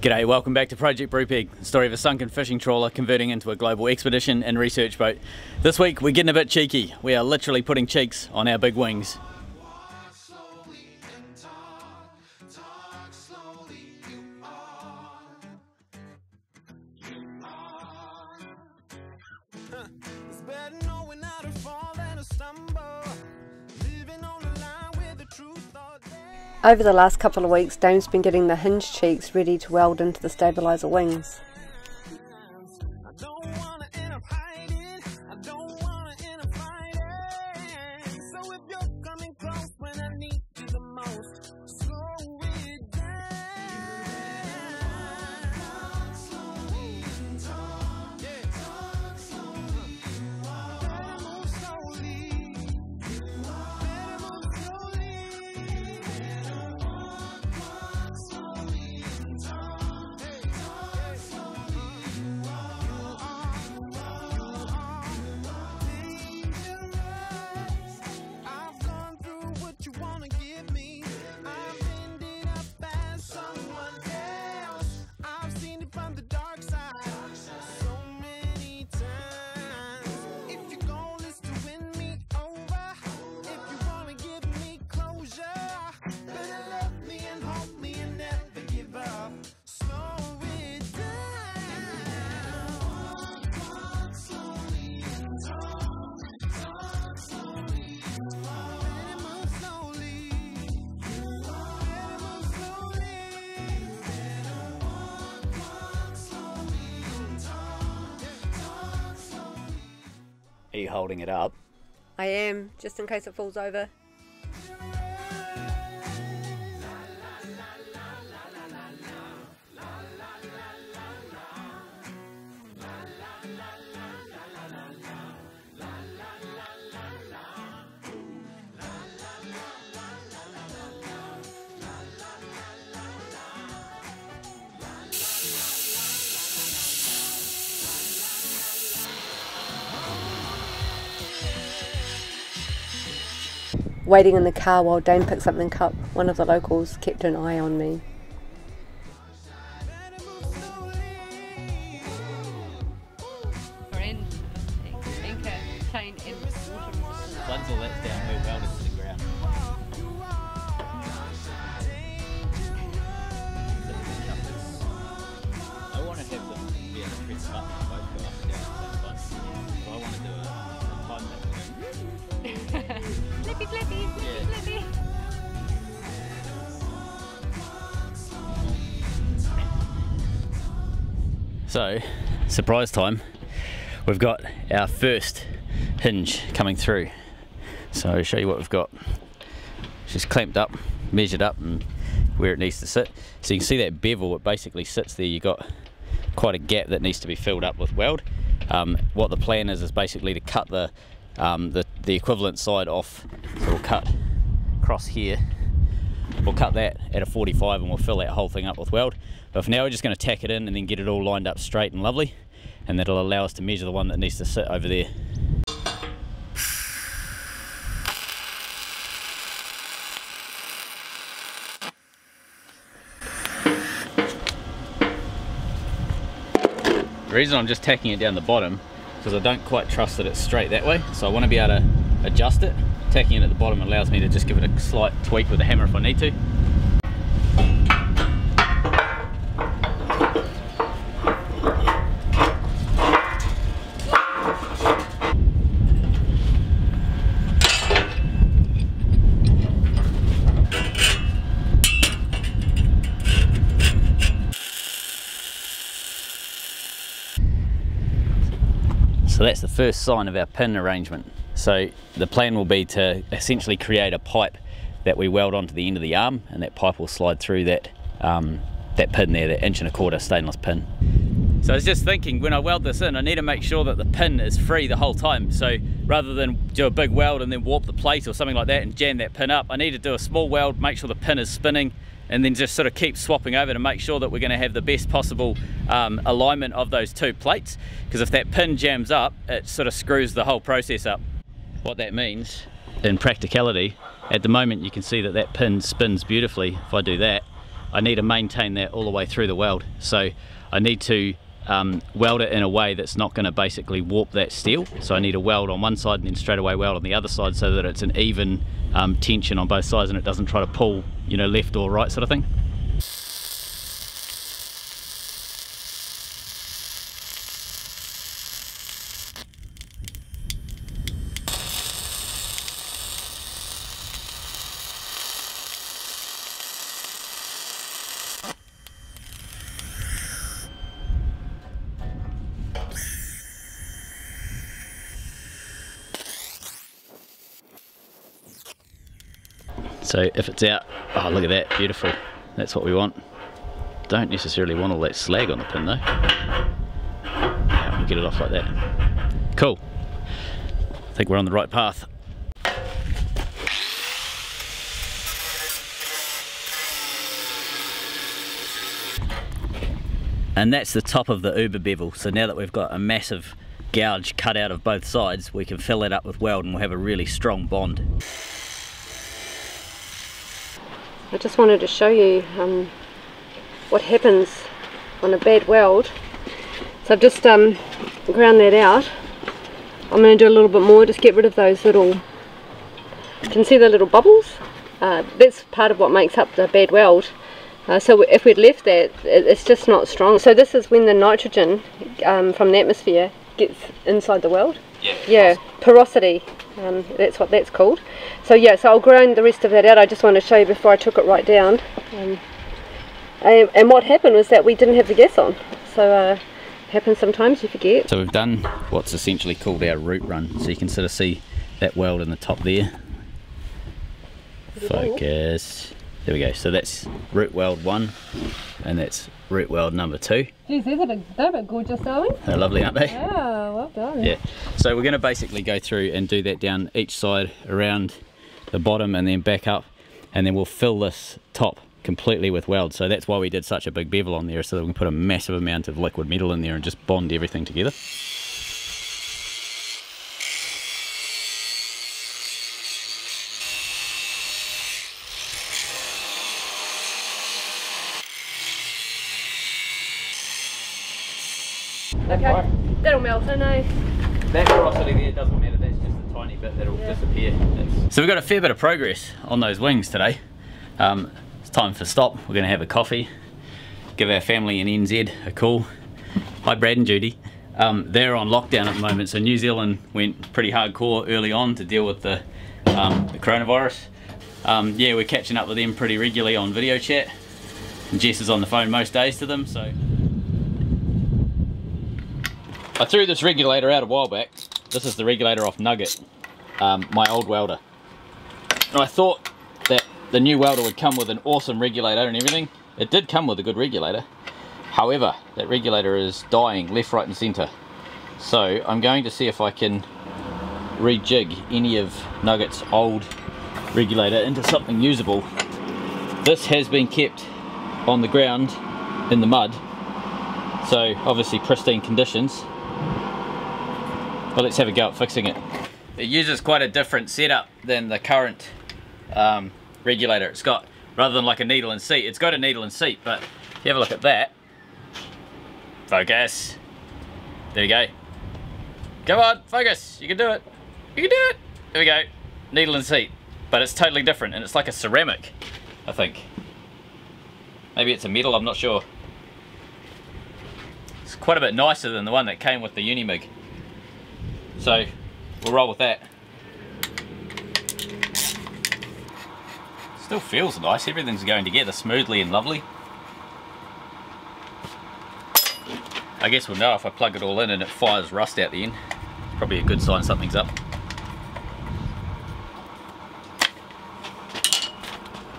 G'day, welcome back to Project Brupeg, the story of a sunken fishing trawler converting into a global expedition and research boat. This week we're getting a bit cheeky. We are literally putting cheeks on our big wings. Over the last couple of weeks, Dame's been getting the hinge cheeks ready to weld into the stabiliser wings. Are you holding it up? I am, just in case it falls over. Waiting in the car while Dame picked something up, one of the locals kept an eye on me. So, surprise time. We've got our first hinge coming through. So I'll show you what we've got. It's just clamped up, measured up and where it needs to sit. So you can see that bevel, it basically sits there. You've got quite a gap that needs to be filled up with weld. Um, what the plan is is basically to cut the, um, the, the equivalent side off. So we'll cut across here we'll cut that at a 45 and we'll fill that whole thing up with weld. But for now we're just going to tack it in and then get it all lined up straight and lovely and that'll allow us to measure the one that needs to sit over there. The reason I'm just tacking it down the bottom is because I don't quite trust that it's straight that way so I want to be able to adjust it. Tacking it at the bottom allows me to just give it a slight tweak with the hammer if I need to. So that's the first sign of our pin arrangement. So the plan will be to essentially create a pipe that we weld onto the end of the arm and that pipe will slide through that, um, that pin there, that inch and a quarter stainless pin. So I was just thinking, when I weld this in, I need to make sure that the pin is free the whole time. So rather than do a big weld and then warp the plate or something like that and jam that pin up, I need to do a small weld, make sure the pin is spinning, and then just sort of keep swapping over to make sure that we're going to have the best possible um, alignment of those two plates. Because if that pin jams up, it sort of screws the whole process up. What that means in practicality, at the moment you can see that that pin spins beautifully if I do that, I need to maintain that all the way through the weld. So I need to um, weld it in a way that's not going to basically warp that steel. So I need to weld on one side and then straight away weld on the other side so that it's an even um, tension on both sides and it doesn't try to pull, you know, left or right sort of thing. So if it's out, oh look at that, beautiful. That's what we want. Don't necessarily want all that slag on the pin though. Yeah, we'll get it off like that. Cool. I think we're on the right path. And that's the top of the Uber bevel. So now that we've got a massive gouge cut out of both sides, we can fill it up with weld and we'll have a really strong bond. I just wanted to show you um, what happens on a bad weld. So I've just um, ground that out. I'm going to do a little bit more, just get rid of those little, you can see the little bubbles? Uh, that's part of what makes up the bad weld. Uh, so if we'd left that, it's just not strong. So this is when the nitrogen um, from the atmosphere gets inside the weld. Yeah. Yeah, porosity. Um, that's what that's called. So yeah, so I'll grind the rest of that out. I just want to show you before I took it right down. Um, and, and, what happened was that we didn't have the gas on. So uh, happens sometimes, you forget. So we've done what's essentially called our root run. So you can sort of see that weld in the top there. Focus. There we go. So that's root weld one, and that's root weld number two. Geez, these are big, they're a bit gorgeous, darling. They're lovely, aren't they? Yeah, well done. Yeah. So we're going to basically go through and do that down each side around the bottom and then back up, and then we'll fill this top completely with weld. So that's why we did such a big bevel on there, so that we can put a massive amount of liquid metal in there and just bond everything together. Okay, that'll melt, I know. That porosity there doesn't matter, that's just a tiny bit that'll yeah. disappear. That's... So we've got a fair bit of progress on those wings today. Um, it's time for stop, we're going to have a coffee, give our family in NZ a call. Hi Brad and Judy. Um, they're on lockdown at the moment, so New Zealand went pretty hardcore early on to deal with the, um, the coronavirus. Um, yeah, we're catching up with them pretty regularly on video chat. And Jess is on the phone most days to them, so I threw this regulator out a while back. This is the regulator off Nugget, um, my old welder. And I thought that the new welder would come with an awesome regulator and everything. It did come with a good regulator. However, that regulator is dying left, right and centre. So I'm going to see if I can rejig any of Nugget's old regulator into something usable. This has been kept on the ground in the mud. So obviously pristine conditions but let's have a go at fixing it. It uses quite a different setup than the current um, regulator. It's got, rather than like a needle and seat, it's got a needle and seat, but if you have a look at that, focus, there we go. Come on, focus, you can do it, you can do it. There we go, needle and seat, but it's totally different and it's like a ceramic, I think. Maybe it's a metal, I'm not sure. It's quite a bit nicer than the one that came with the Unimig. So we'll roll with that. Still feels nice, everything's going together smoothly and lovely. I guess we'll know if I plug it all in and it fires rust out the end. Probably a good sign something's up.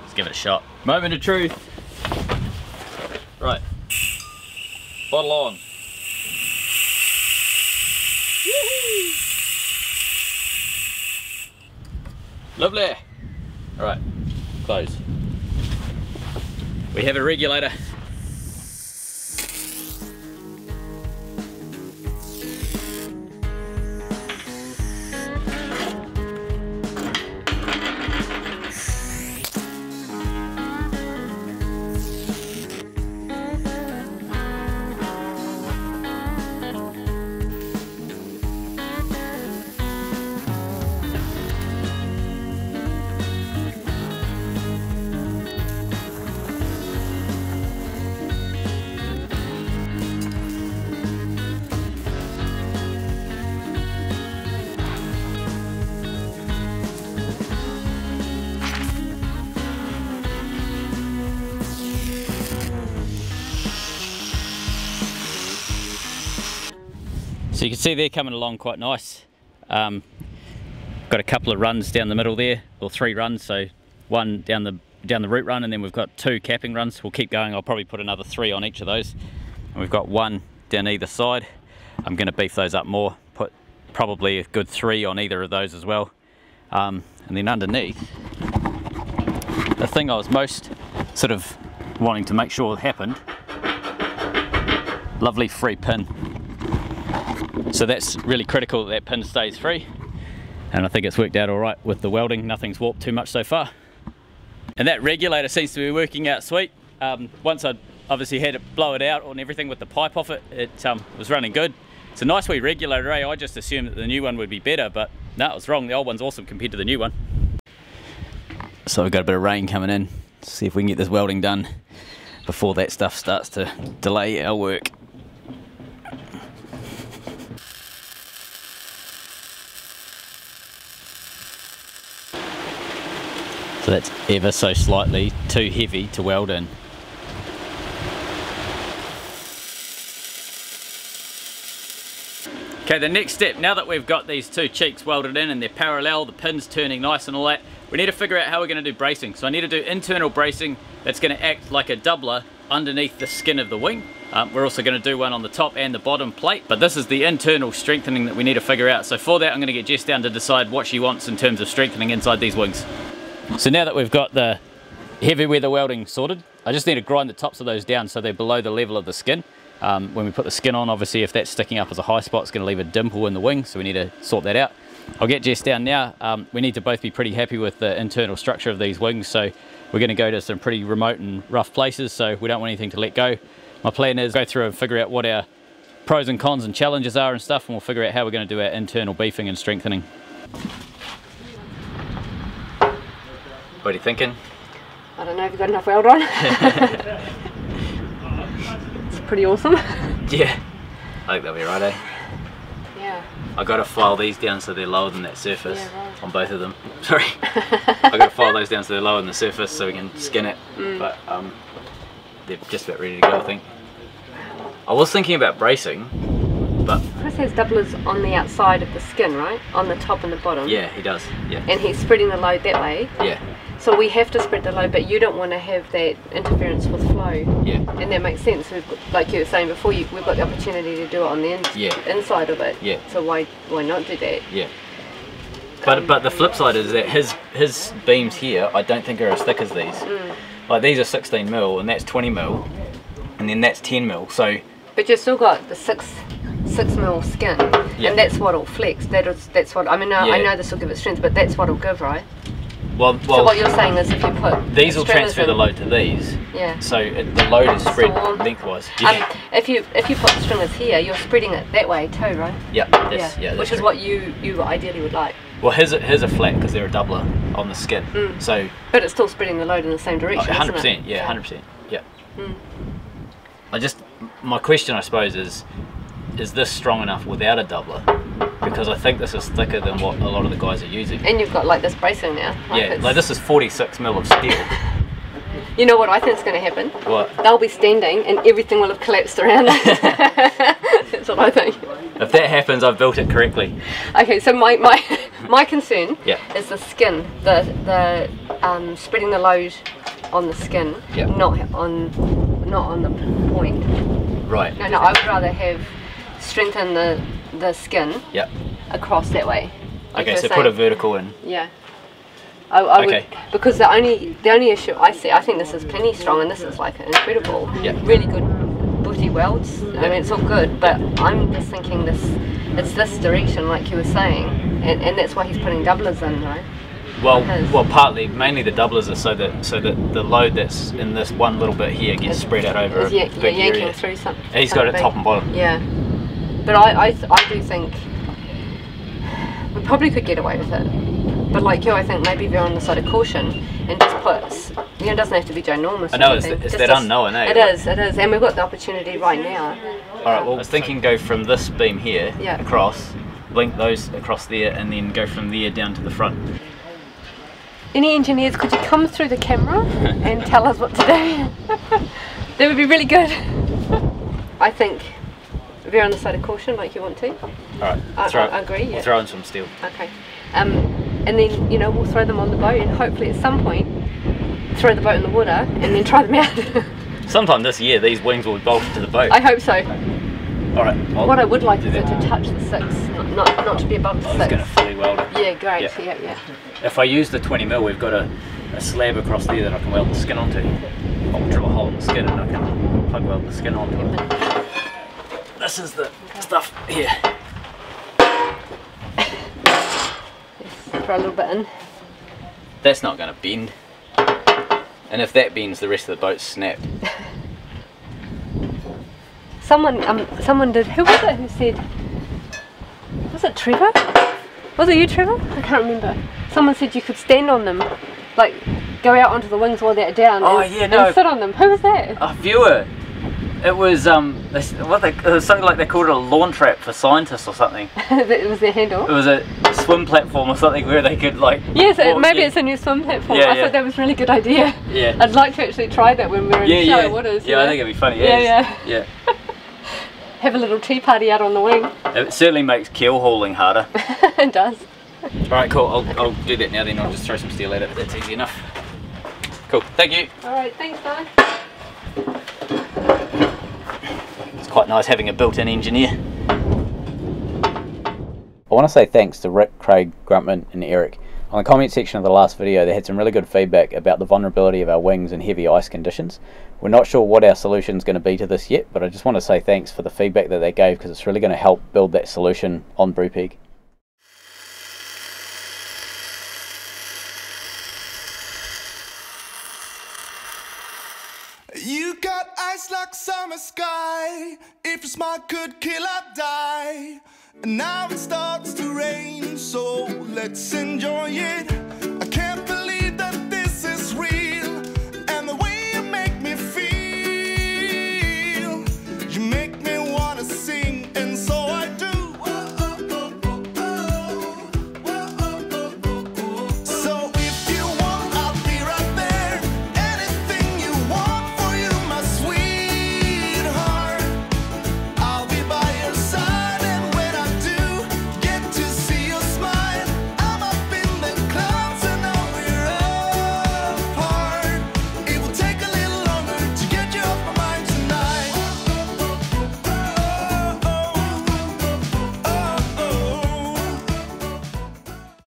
Let's give it a shot. Moment of truth. Right. Bottle on. Lovely. All right, close. We have a regulator So you can see they're coming along quite nice. Um, got a couple of runs down the middle there, or three runs, so one down the down the root run and then we've got two capping runs. We'll keep going, I'll probably put another three on each of those. And we've got one down either side. I'm gonna beef those up more, put probably a good three on either of those as well. Um, and then underneath, the thing I was most sort of wanting to make sure happened, lovely free pin so that's really critical that that pin stays free. And I think it's worked out all right with the welding. Nothing's warped too much so far. And that regulator seems to be working out sweet. Um, once I obviously had it blow it out and everything with the pipe off it, it um, was running good. It's a nice wee regulator, eh? I just assumed that the new one would be better, but no, I was wrong. The old one's awesome compared to the new one. So we've got a bit of rain coming in. See if we can get this welding done before that stuff starts to delay our work. That's ever so slightly too heavy to weld in. Okay, the next step, now that we've got these two cheeks welded in and they're parallel, the pin's turning nice and all that, we need to figure out how we're going to do bracing. So I need to do internal bracing that's going to act like a doubler underneath the skin of the wing. Um, we're also going to do one on the top and the bottom plate, but this is the internal strengthening that we need to figure out. So for that, I'm going to get Jess down to decide what she wants in terms of strengthening inside these wings. So now that we've got the heavy weather welding sorted, I just need to grind the tops of those down so they're below the level of the skin. Um, when we put the skin on, obviously if that's sticking up as a high spot, it's going to leave a dimple in the wing, so we need to sort that out. I'll get Jess down now. Um, we need to both be pretty happy with the internal structure of these wings, so we're going to go to some pretty remote and rough places, so we don't want anything to let go. My plan is go through and figure out what our pros and cons and challenges are and stuff, and we'll figure out how we're going to do our internal beefing and strengthening. What are you thinking? I don't know if you've got enough weld on. it's pretty awesome. Yeah, I think that'll be right, eh? Yeah. I got to file these down so they're lower than that surface Yeah, right. on both of them. Sorry, I got to file those down so they're lower than the surface so we can skin it. Mm. But um, they're just about ready to go, I think. I was thinking about bracing, but Chris has doublers on the outside of the skin, right? On the top and the bottom. yeah, he does. Yeah, And he's spreading the load that way. yeah, So we have to spread the load, but you don't want to have that interference with flow. yeah, And that makes sense. We've got, like you were saying before, you, we've got the opportunity to do it on the in, Yeah. inside of it. Yeah. So why why not do that? yeah. But but the flip side is that his his beams here, I don't think are as thick as these. Mm. Like these are 16 mil, and that's 20 mil, and then that's 10 mil. So But you've still got the six six mil skin, Yeah. and that's what'll flex. That is that's what I mean. I, I know this will give it strength, but that's what'll give, right? Well so what you're saying is if you put these will transfer the load to these. Yeah. So it, the load is spread So- lengthwise. Um, if you if you put the stringers here, you're spreading it that way too, right? yeah. Yeah. that's Which is what you you ideally would like, Well, his are, his are flat because they're a doubler on the skin. Mm. So but it's still spreading the load in the same direction. isn't hundred it? percent. Yeah, hundred percent. Yeah. Mm. I just my question, I suppose, is is this strong enough without a doubler? Because I think this is thicker than what a lot of the guys are using. And you've got like this bracing now. Like yeah, like this is 46 mil of steel. You know what I think is going to happen? what? They'll be standing and everything will have collapsed around. them. That's what I think. If that happens, I've built it correctly. Okay, so my my, my concern Yeah. is the skin, the the um, spreading the load on the skin, Yeah. not on not on the point. Right. No, no, I would rather have strengthen the the skin Yeah. across that way. Like Okay, so put a vertical in. Yeah. I, I Okay. would because the only the only issue I see I think this is plenty strong and this is like incredible. Yeah. Really good booty welds. I mean it's all good, but I'm just thinking this it's this direction like you were saying. And, and that's why he's putting doublers in, right? Well, well, partly, mainly the doublers are so that so that the load that's in this one little bit here gets spread out over a Is yeah, big yeah, yanking area. through some. And he's got it top and bottom. Yeah. But I, I, I do think we probably could get away with it. But like you, I think maybe veer on the side of caution and just put, you know, it doesn't have to be ginormous. I know, it's, it's just that unknown, eh? It is, it is. And we've got the opportunity right now. All right. Well, I was thinking go from this beam here Yeah. across, link those across there, and then go from there down to the front. Any engineers, could you come through the camera and tell us what to do? that would be really good. I think veer on the side of caution like you want to. Alright, I, throw, I, I agree. we'll Yeah. throw in some steel. Okay. Um, and then you know we'll throw them on the boat and hopefully at some point throw the boat in the water and then try them out. Sometime this year, these wings will be bolted to the boat. I hope so. Alright, I'll- What I would like is it to touch the six, not not, not to be above the I six. going to fully weld it. Yeah, great. Yeah. Yeah, yeah. If I use the 20 mil, we've got a, a slab across there that I can weld the skin onto. I'll drill a hole in the skin and I can plug weld the skin onto it. This is the stuff here. Throw a little bit in. That's not going to bend. And if that bends, the rest of the boat's snapped. Someone um someone did who was it who said was it Trevor? Was it you Trevor? I can't remember. Someone said you could stand on them, like go out onto the wings while they're down Oh, and, yeah, and no. sit on them. Who was that? A viewer. It was um, this- what they it was something like they called it a lawn trap for scientists or something. it was their handle. It was a swim platform or something where they could like. Yes, it, walk maybe in. it's a new swim platform. Yeah, I yeah. thought that was a really good idea. Yeah. I'd like to actually try that when we're in yeah, shallow yeah. waters. Yeah, I think it'd be funny. Yeah, yes. yeah. Have a little tea party out on the wing. It certainly makes keel hauling harder. it does. Alright, cool. I'll, I'll do that now then. I'll just throw some steel at it. That's easy enough. Cool. Thank you. All right, thanks, Di. It's quite nice having a built in engineer. I want to say thanks to Rick, Craig, Gruntman, and Eric. On the comment section of the last video, they had some really good feedback about the vulnerability of our wings in heavy ice conditions. We're not sure what our solution is going to be to this yet, but I just want to say thanks for the feedback that they gave because it's really going to help build that solution on Brew sky. If a smile could kill, I'd die. And now it starts to rain, so let's enjoy it. I can't believe that this is real.